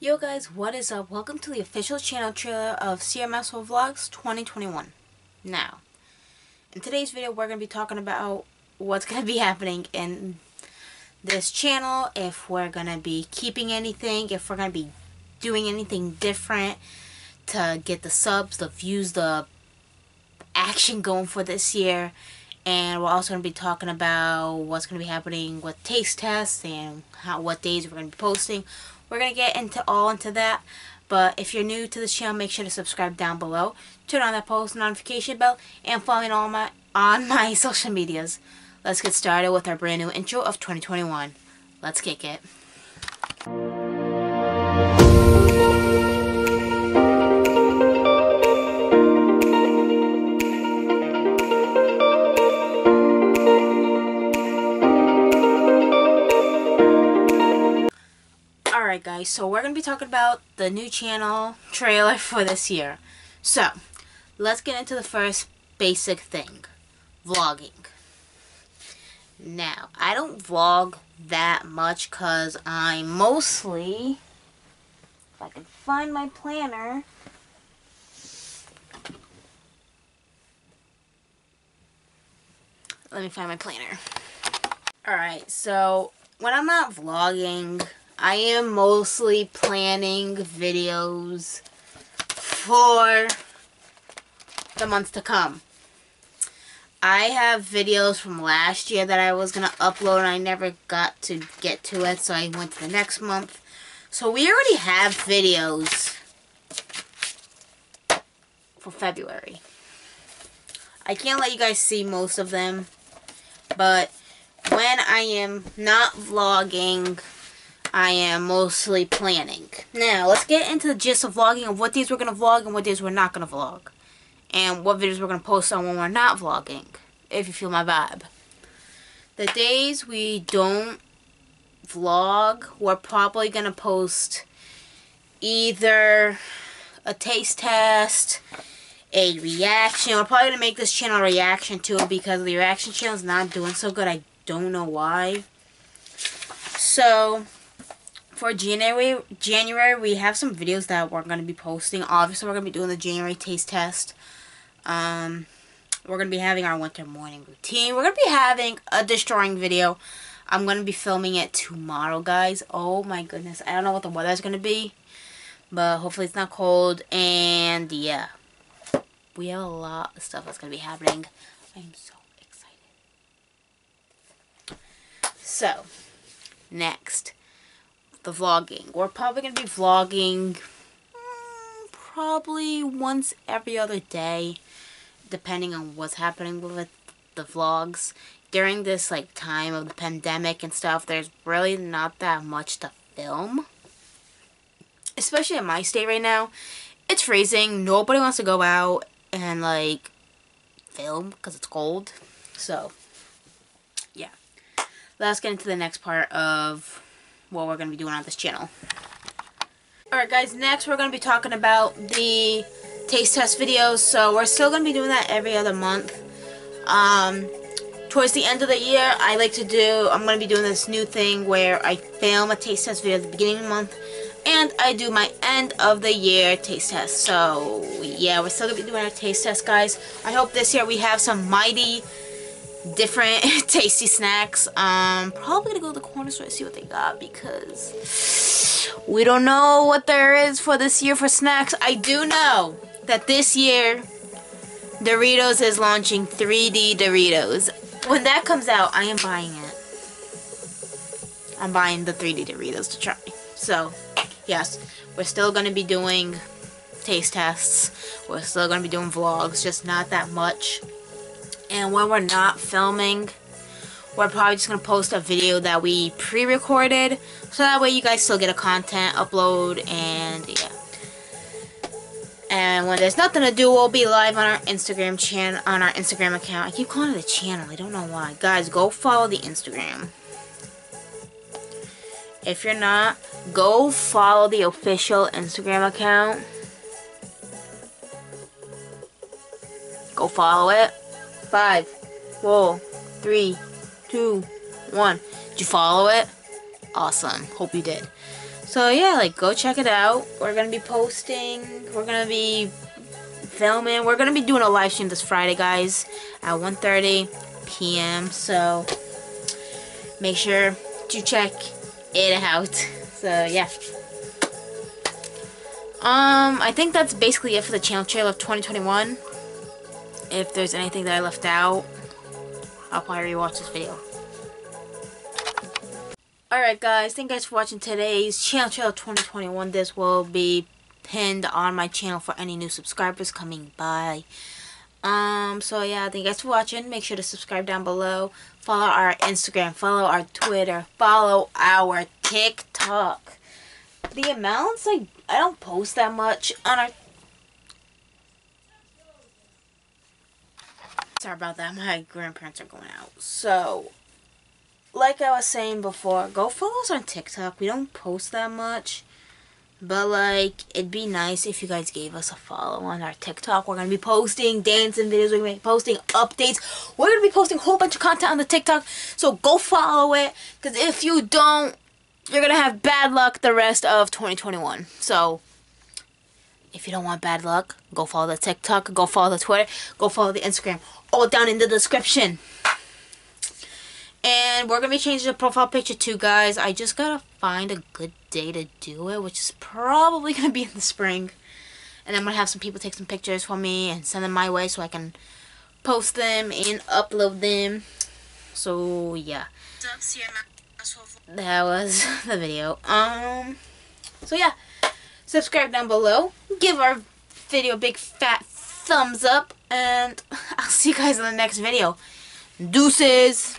Yo guys, what is up? Welcome to the official channel trailer of CMS Vlogs 2021. Now, in today's video we're going to be talking about what's going to be happening in this channel, if we're going to be keeping anything, if we're going to be doing anything different to get the subs, the views, the action going for this year. And we're also going to be talking about what's going to be happening with taste tests and how what days we're going to be posting. We're going to get into all into that. But if you're new to this channel, make sure to subscribe down below. Turn on that post notification bell and follow me on my, on my social medias. Let's get started with our brand new intro of 2021. Let's kick it. Alright guys, so we're going to be talking about the new channel trailer for this year. So, let's get into the first basic thing. Vlogging. Now, I don't vlog that much because I'm mostly, if I can find my planner, let me find my planner. Alright, so when I'm not vlogging, I am mostly planning videos for the months to come. I have videos from last year that I was going to upload and I never got to get to it, so I went to the next month. So we already have videos for February. I can't let you guys see most of them, but when I am not vlogging, I am mostly planning. Now, let's get into the gist of vlogging of what days we're going to vlog and what days we're not going to vlog. And what videos we're going to post on when we're not vlogging, if you feel my vibe. The days we don't vlog, we're probably going to post either a taste test, a reaction. We're probably going to make this channel a reaction it because the reaction channel is not doing so good. I don't know why. So, for January, January we have some videos that we're going to be posting. Obviously, we're going to be doing the January taste test. Um, we're going to be having our winter morning routine. We're going to be having a destroying video. I'm going to be filming it tomorrow, guys. Oh my goodness. I don't know what the weather is going to be. But hopefully it's not cold. And yeah. We have a lot of stuff that's going to be happening. I am so excited. So, next the vlogging. We're probably going to be vlogging mm, probably once every other day, depending on what's happening with the vlogs. During this like time of the pandemic and stuff, there's really not that much to film. Especially in my state right now. It's freezing. Nobody wants to go out and like film because it's cold. So, yeah. Let's get into the next part of what we're going to be doing on this channel. Alright guys, next we're going to be talking about the taste test videos. So we're still going to be doing that every other month. Um, towards the end of the year, I like to do, I'm going to be doing this new thing where I film a taste test video at the beginning of the month. And I do my end of the year taste test. So yeah, we're still going to be doing our taste test guys. I hope this year we have some mighty different tasty snacks. Um, probably gonna go to the corner store and see what they got because we don't know what there is for this year for snacks. I do know that this year Doritos is launching 3D Doritos. When that comes out, I am buying it. I'm buying the 3D Doritos to try. So, yes, we're still gonna be doing taste tests. We're still gonna be doing vlogs, just not that much. And when we're not filming, we're probably just going to post a video that we pre-recorded. So that way you guys still get a content upload and yeah. And when there's nothing to do, we'll be live on our Instagram channel, on our Instagram account. I keep calling it a channel. I don't know why. Guys, go follow the Instagram. If you're not, go follow the official Instagram account. Go follow it. Five, four, three, two, one. Did you follow it? Awesome. Hope you did. So yeah, like go check it out. We're gonna be posting. We're gonna be filming. We're gonna be doing a live stream this Friday, guys, at 1:30 p.m. So make sure to check it out. So yeah. Um, I think that's basically it for the channel trailer of 2021. If there's anything that I left out, I'll probably rewatch this video. Alright guys, thank you guys for watching today's channel trailer 2021. This will be pinned on my channel for any new subscribers coming by. Um, so yeah, thank you guys for watching. Make sure to subscribe down below. Follow our Instagram, follow our Twitter, follow our TikTok. The amounts, like, I don't post that much on our... Sorry about that, my grandparents are going out. So, like I was saying before, go follow us on TikTok. We don't post that much. But, like, it'd be nice if you guys gave us a follow on our TikTok. We're going to be posting dancing videos. We're going to be posting updates. We're going to be posting a whole bunch of content on the TikTok. So, go follow it. Because if you don't, you're going to have bad luck the rest of 2021. So, if you don't want bad luck, go follow the TikTok. Go follow the Twitter. Go follow the Instagram. All down in the description. And we're going to be changing the profile picture too, guys. I just got to find a good day to do it, which is probably going to be in the spring. And I'm going to have some people take some pictures for me and send them my way so I can post them and upload them. So, yeah. That was the video. Um, so yeah. Subscribe down below. Give our video a big fat thumbs up. And I'll see you guys in the next video. Deuces!